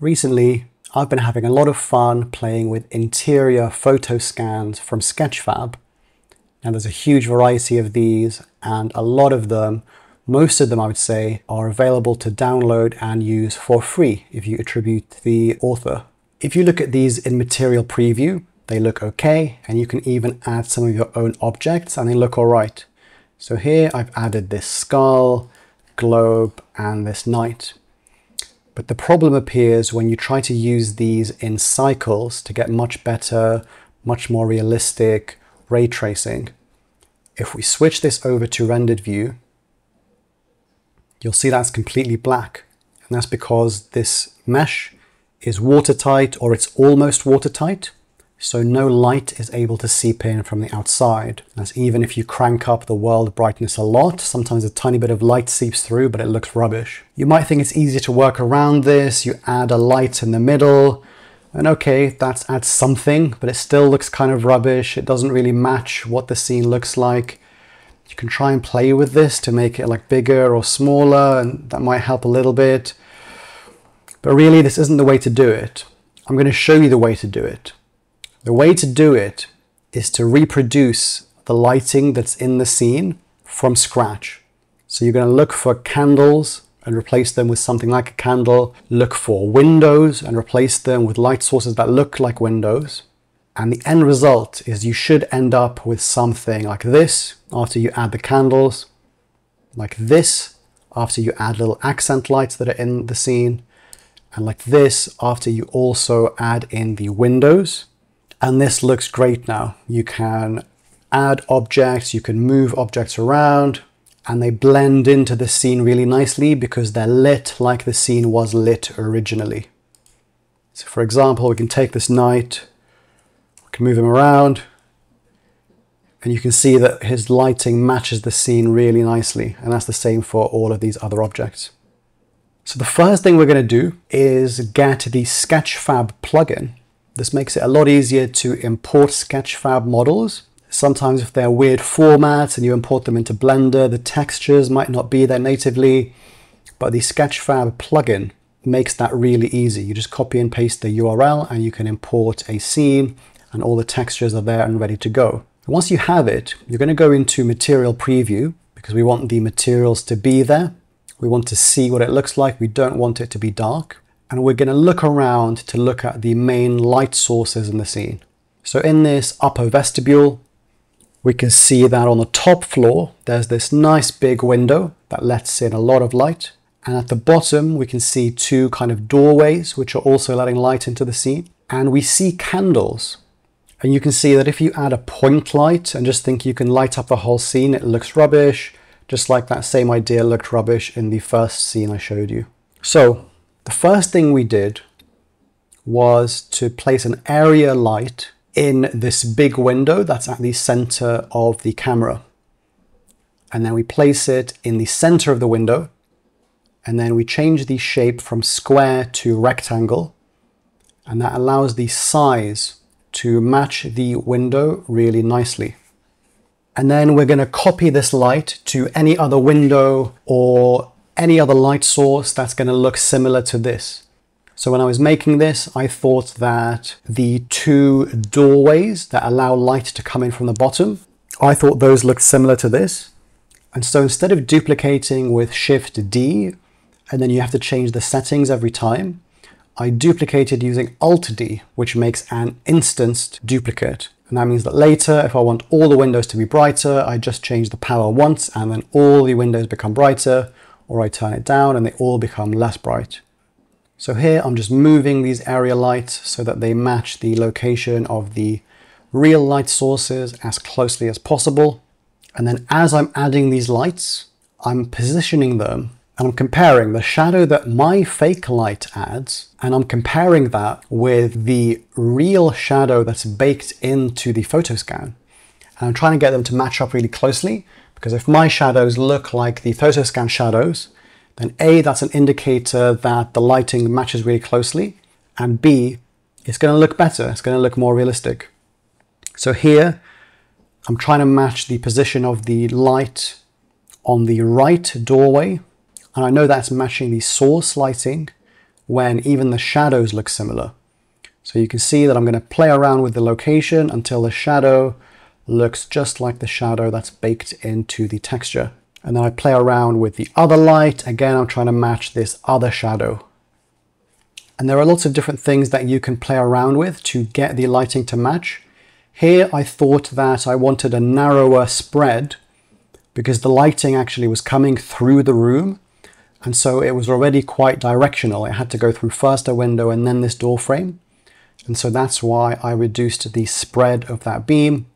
Recently, I've been having a lot of fun playing with interior photo scans from Sketchfab. Now there's a huge variety of these and a lot of them, most of them I would say, are available to download and use for free if you attribute the author. If you look at these in Material Preview, they look okay and you can even add some of your own objects and they look alright. So here I've added this skull, globe and this knight. But the problem appears when you try to use these in cycles to get much better, much more realistic ray tracing. If we switch this over to rendered view, you'll see that's completely black. And that's because this mesh is watertight or it's almost watertight so no light is able to seep in from the outside. As even if you crank up the world brightness a lot, sometimes a tiny bit of light seeps through, but it looks rubbish. You might think it's easier to work around this, you add a light in the middle, and okay, that adds something, but it still looks kind of rubbish. It doesn't really match what the scene looks like. You can try and play with this to make it like bigger or smaller, and that might help a little bit. But really, this isn't the way to do it. I'm going to show you the way to do it. The way to do it is to reproduce the lighting that's in the scene from scratch. So you're going to look for candles and replace them with something like a candle. Look for windows and replace them with light sources that look like windows. And the end result is you should end up with something like this after you add the candles, like this after you add little accent lights that are in the scene, and like this after you also add in the windows. And this looks great now. You can add objects, you can move objects around, and they blend into the scene really nicely because they're lit like the scene was lit originally. So for example, we can take this knight, we can move him around, and you can see that his lighting matches the scene really nicely. And that's the same for all of these other objects. So the first thing we're going to do is get the Sketchfab plugin this makes it a lot easier to import Sketchfab models. Sometimes if they're weird formats and you import them into Blender, the textures might not be there natively, but the Sketchfab plugin makes that really easy. You just copy and paste the URL and you can import a scene and all the textures are there and ready to go. Once you have it, you're going to go into Material Preview because we want the materials to be there. We want to see what it looks like. We don't want it to be dark and we're going to look around to look at the main light sources in the scene. So in this upper vestibule, we can see that on the top floor, there's this nice big window that lets in a lot of light. And at the bottom, we can see two kind of doorways, which are also letting light into the scene. And we see candles. And you can see that if you add a point light and just think you can light up the whole scene, it looks rubbish, just like that same idea looked rubbish in the first scene I showed you. So the first thing we did was to place an area light in this big window that's at the center of the camera. And then we place it in the center of the window. And then we change the shape from square to rectangle. And that allows the size to match the window really nicely. And then we're going to copy this light to any other window or any other light source that's going to look similar to this. So when I was making this, I thought that the two doorways that allow light to come in from the bottom, I thought those looked similar to this. And so instead of duplicating with Shift D, and then you have to change the settings every time, I duplicated using Alt D, which makes an instanced duplicate. And that means that later, if I want all the windows to be brighter, I just change the power once and then all the windows become brighter or I turn it down and they all become less bright. So here I'm just moving these area lights so that they match the location of the real light sources as closely as possible. And then as I'm adding these lights, I'm positioning them and I'm comparing the shadow that my fake light adds and I'm comparing that with the real shadow that's baked into the photo scan. And I'm trying to get them to match up really closely because if my shadows look like the photoscan shadows, then A, that's an indicator that the lighting matches really closely, and B, it's going to look better, it's going to look more realistic. So here, I'm trying to match the position of the light on the right doorway, and I know that's matching the source lighting when even the shadows look similar. So you can see that I'm going to play around with the location until the shadow looks just like the shadow that's baked into the texture. And then I play around with the other light. Again, I'm trying to match this other shadow. And there are lots of different things that you can play around with to get the lighting to match. Here, I thought that I wanted a narrower spread because the lighting actually was coming through the room. And so it was already quite directional. It had to go through first a window and then this door frame. And so that's why I reduced the spread of that beam.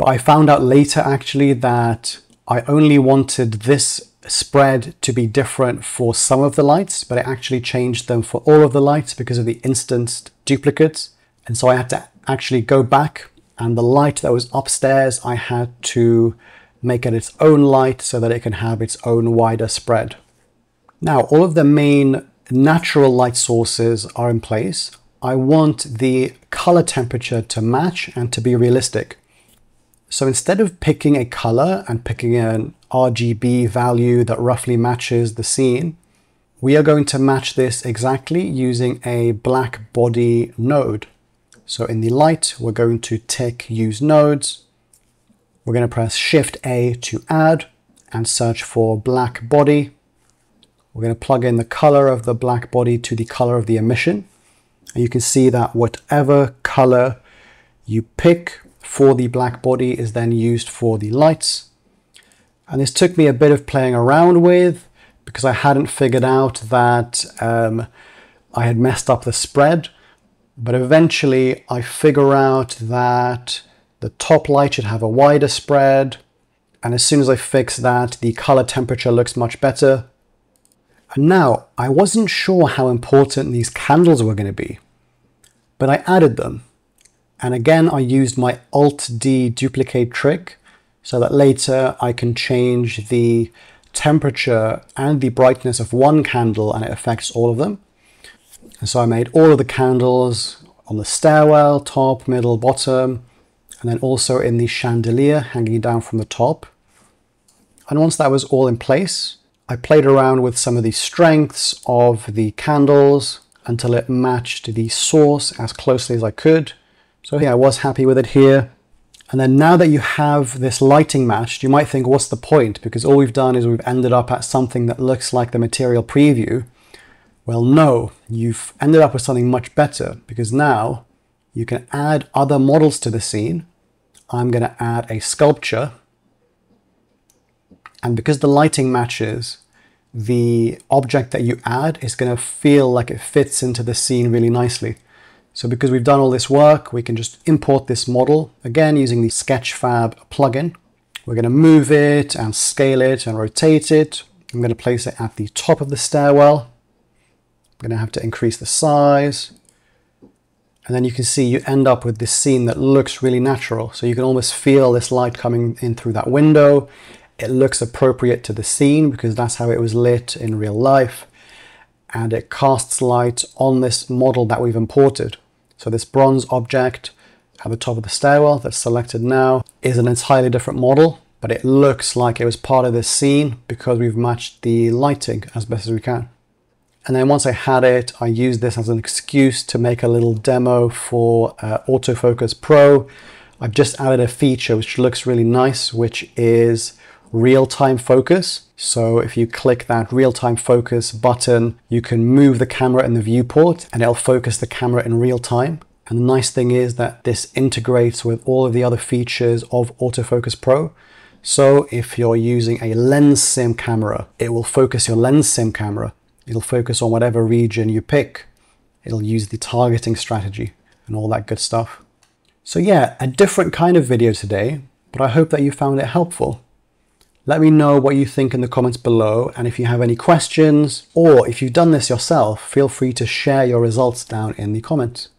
But I found out later actually that I only wanted this spread to be different for some of the lights, but I actually changed them for all of the lights because of the instanced duplicates. And so I had to actually go back and the light that was upstairs, I had to make it its own light so that it can have its own wider spread. Now, all of the main natural light sources are in place. I want the color temperature to match and to be realistic. So instead of picking a color and picking an RGB value that roughly matches the scene, we are going to match this exactly using a black body node. So in the light, we're going to tick use nodes. We're going to press Shift A to add and search for black body. We're going to plug in the color of the black body to the color of the emission. And you can see that whatever color you pick for the black body is then used for the lights. And this took me a bit of playing around with because I hadn't figured out that um, I had messed up the spread. But eventually I figure out that the top light should have a wider spread. And as soon as I fix that, the color temperature looks much better. And now, I wasn't sure how important these candles were going to be, but I added them. And again, I used my Alt-D duplicate trick so that later I can change the temperature and the brightness of one candle and it affects all of them. And so I made all of the candles on the stairwell, top, middle, bottom, and then also in the chandelier hanging down from the top. And once that was all in place, I played around with some of the strengths of the candles until it matched the source as closely as I could. So yeah, I was happy with it here. And then now that you have this lighting matched, you might think, what's the point? Because all we've done is we've ended up at something that looks like the material preview. Well, no, you've ended up with something much better because now you can add other models to the scene. I'm going to add a sculpture and because the lighting matches, the object that you add is going to feel like it fits into the scene really nicely. So because we've done all this work, we can just import this model, again using the Sketchfab plugin. We're going to move it and scale it and rotate it. I'm going to place it at the top of the stairwell. I'm going to have to increase the size. And then you can see you end up with this scene that looks really natural. So you can almost feel this light coming in through that window. It looks appropriate to the scene because that's how it was lit in real life. And it casts light on this model that we've imported. So this bronze object at the top of the stairwell that's selected now is an entirely different model, but it looks like it was part of this scene because we've matched the lighting as best as we can. And then once I had it, I used this as an excuse to make a little demo for uh, Autofocus Pro. I've just added a feature which looks really nice, which is real-time focus. So if you click that real-time focus button, you can move the camera in the viewport and it'll focus the camera in real time. And the nice thing is that this integrates with all of the other features of Autofocus Pro. So if you're using a lens sim camera, it will focus your lens sim camera. It'll focus on whatever region you pick. It'll use the targeting strategy and all that good stuff. So yeah, a different kind of video today, but I hope that you found it helpful. Let me know what you think in the comments below and if you have any questions or if you've done this yourself, feel free to share your results down in the comments.